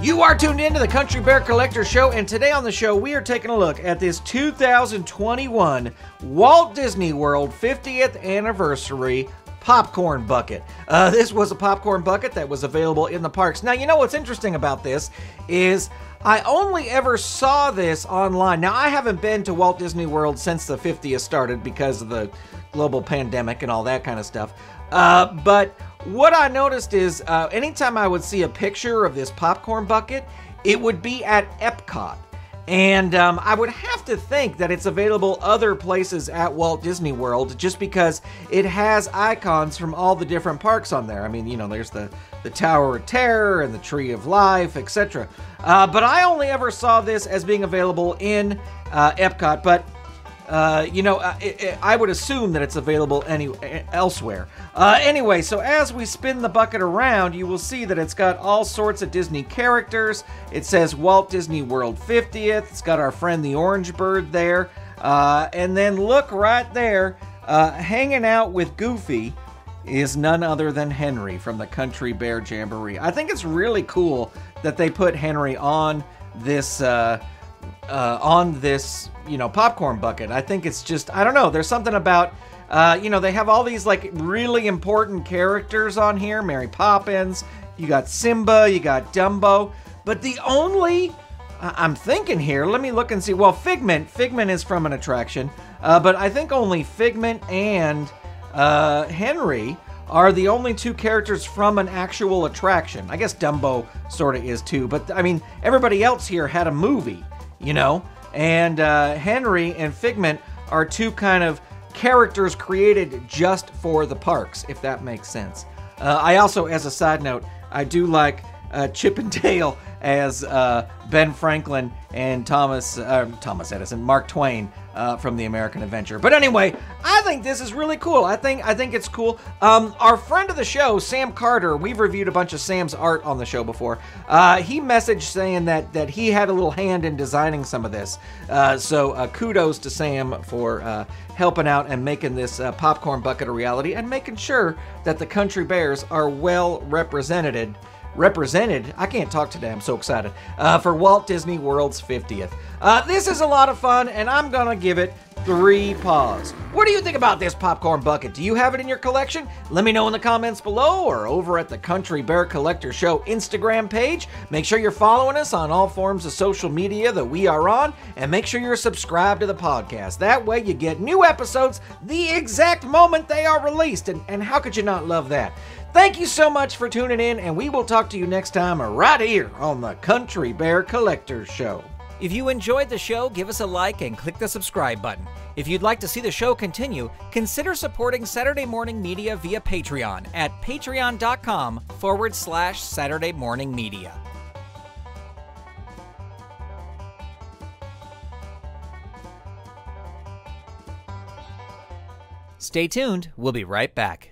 You are tuned in to the Country Bear Collector Show, and today on the show, we are taking a look at this 2021 Walt Disney World 50th Anniversary popcorn bucket. Uh, this was a popcorn bucket that was available in the parks. Now, you know what's interesting about this is I only ever saw this online. Now, I haven't been to Walt Disney World since the 50th started because of the global pandemic and all that kind of stuff. Uh, but what I noticed is uh, anytime I would see a picture of this popcorn bucket, it would be at Epcot. And um, I would have to think that it's available other places at Walt Disney World just because it has icons from all the different parks on there. I mean, you know, there's the, the Tower of Terror and the Tree of Life, etc. Uh, but I only ever saw this as being available in uh, Epcot. But uh, you know, uh, it, it, I would assume that it's available any elsewhere. Uh, anyway, so as we spin the bucket around, you will see that it's got all sorts of Disney characters. It says Walt Disney World 50th. It's got our friend the Orange Bird there. Uh, and then look right there, uh, hanging out with Goofy is none other than Henry from the Country Bear Jamboree. I think it's really cool that they put Henry on this uh, on this, you know, popcorn bucket. I think it's just, I don't know, there's something about, uh, you know, they have all these like really important characters on here Mary Poppins, you got Simba, you got Dumbo, but the only, I'm thinking here, let me look and see. Well, Figment, Figment is from an attraction, uh, but I think only Figment and uh, Henry are the only two characters from an actual attraction. I guess Dumbo sort of is too, but I mean, everybody else here had a movie you know? And uh, Henry and Figment are two kind of characters created just for the parks, if that makes sense. Uh, I also, as a side note, I do like uh, Chip and Dale as uh, Ben Franklin and Thomas uh, Thomas Edison, Mark Twain uh, from the American Adventure. But anyway, I think this is really cool. I think I think it's cool. Um, our friend of the show, Sam Carter, we've reviewed a bunch of Sam's art on the show before. Uh, he messaged saying that that he had a little hand in designing some of this. Uh, so uh, kudos to Sam for helping out and making this popcorn bucket a reality and making sure that the Country Bears are well represented represented. I can't talk today. I'm so excited uh, for Walt Disney World's 50th. Uh, this is a lot of fun, and I'm gonna give it three paws. What do you think about this popcorn bucket? Do you have it in your collection? Let me know in the comments below or over at the Country Bear Collector Show Instagram page. Make sure you're following us on all forms of social media that we are on, and make sure you're subscribed to the podcast. That way you get new episodes the exact moment they are released, and, and how could you not love that? Thank you so much for tuning in, and we will talk to you next time right here on the Country Bear Collector Show. If you enjoyed the show, give us a like and click the subscribe button. If you'd like to see the show continue, consider supporting Saturday Morning Media via Patreon at patreon.com forward slash Saturday Morning Media. Stay tuned, we'll be right back.